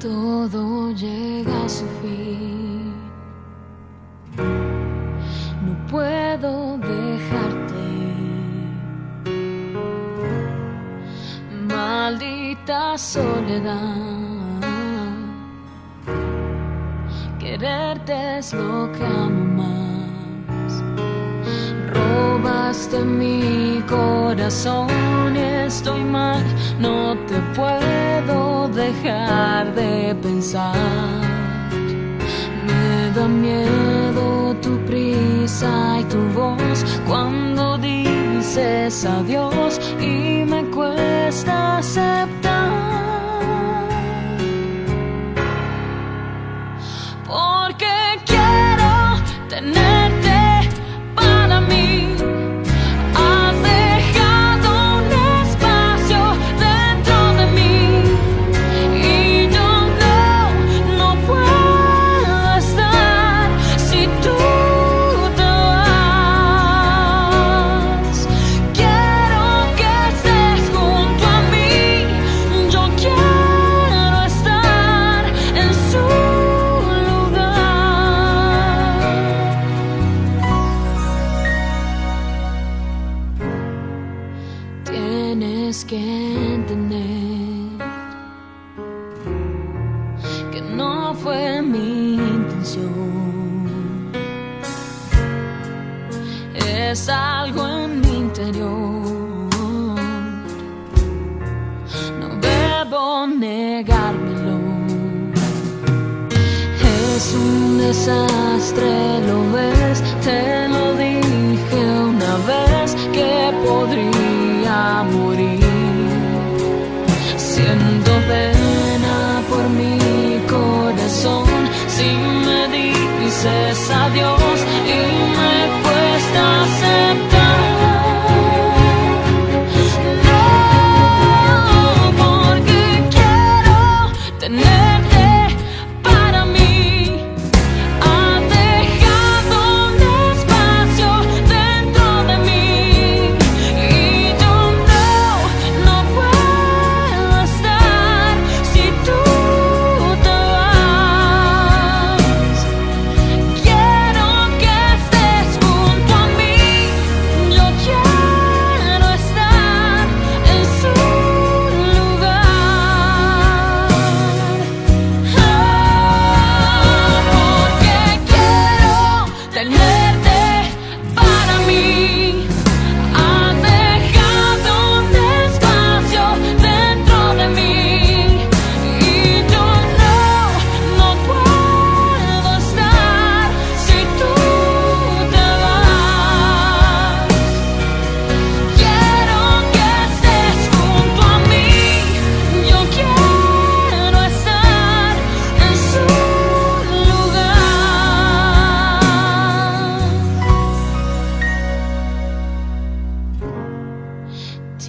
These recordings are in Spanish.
todo llega a su fin. No puedo dejarte. Maldita soledad. Quererte es lo que amo más. Robaste mi corazón estoy mal. No te puedo dejar de pensar. Me da miedo tu prisa y tu voz cuando dices adiós y me cuesta aceptar. Porque quiero tenerte Que entender que no fue mi intención. Es algo en mi interior. No debo negármelo. Es un desastre, lo ves, te lo adiós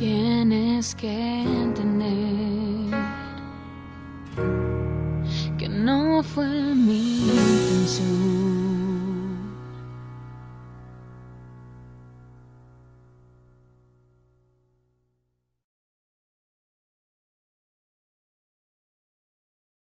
Tienes que entender que no fue mi intención.